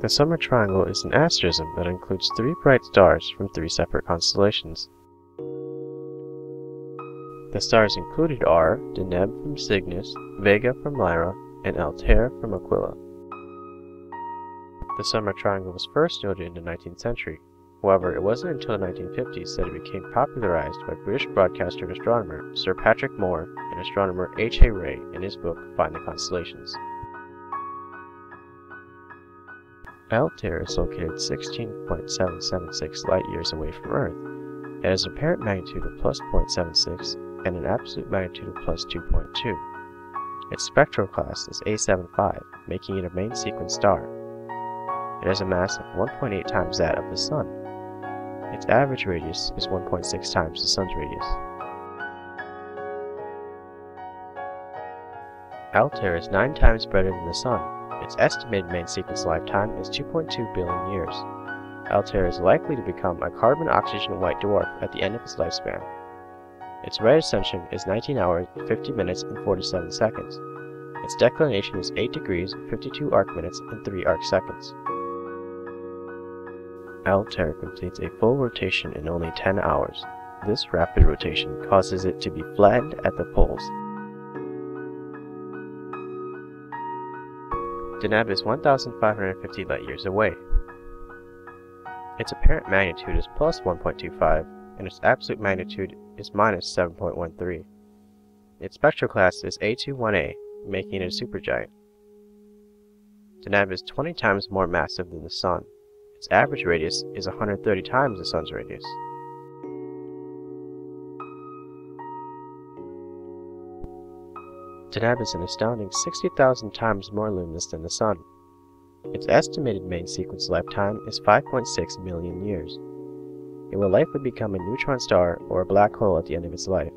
The Summer Triangle is an asterism that includes three bright stars from three separate constellations. The stars included are Deneb from Cygnus, Vega from Lyra, and Altair from Aquila. The Summer Triangle was first noted in the 19th century. However, it wasn't until the 1950s that it became popularized by British broadcaster and astronomer Sir Patrick Moore and astronomer H. A. Rey in his book Find the Constellations. Altair is located 16.776 light years away from Earth. It has an apparent magnitude of plus 0.76 and an absolute magnitude of plus 2.2. Its spectral class is A75, making it a main sequence star. It has a mass of 1.8 times that of the Sun. Its average radius is 1.6 times the Sun's radius. Altair is 9 times brighter than the Sun, its estimated main sequence lifetime is 2.2 billion years. Altair is likely to become a carbon-oxygen white dwarf at the end of its lifespan. Its right ascension is 19 hours, 50 minutes, and 47 seconds. Its declination is 8 degrees, 52 arc minutes, and 3 arc seconds. Altair completes a full rotation in only 10 hours. This rapid rotation causes it to be flattened at the poles Deneb is 1,550 light-years away. Its apparent magnitude is plus 1.25, and its absolute magnitude is minus 7.13. Its spectral class is A21A, making it a supergiant. Deneb is 20 times more massive than the Sun. Its average radius is 130 times the Sun's radius. Deneb is an astounding 60,000 times more luminous than the Sun. Its estimated main sequence lifetime is 5.6 million years. It will likely become a neutron star or a black hole at the end of its life.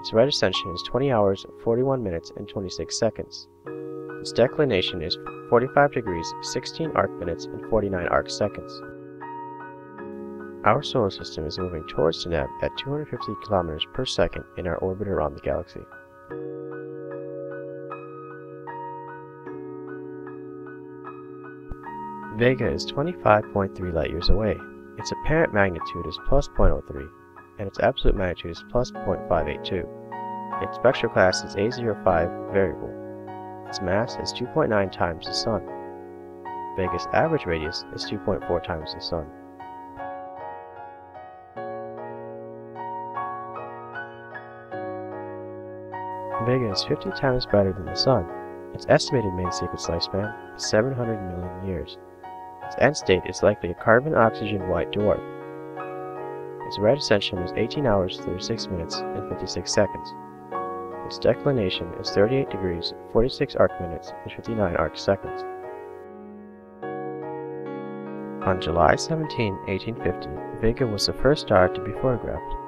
Its right ascension is 20 hours, 41 minutes, and 26 seconds. Its declination is 45 degrees, 16 arc minutes, and 49 arc seconds. Our solar system is moving towards Deneb at 250 kilometers per second in our orbit around the galaxy. Vega is 25.3 light-years away. Its apparent magnitude is plus 0.03, and its absolute magnitude is plus 0.582. Its spectral class is A05 variable. Its mass is 2.9 times the Sun. Vega's average radius is 2.4 times the Sun. Vega is 50 times brighter than the Sun. Its estimated main sequence lifespan is 700 million years. Its end state is likely a carbon-oxygen white dwarf. Its right ascension is 18 hours, 36 minutes, and 56 seconds. Its declination is 38 degrees, 46 arc minutes, and 59 arc seconds. On July 17, 1850, Vega was the first star to be photographed.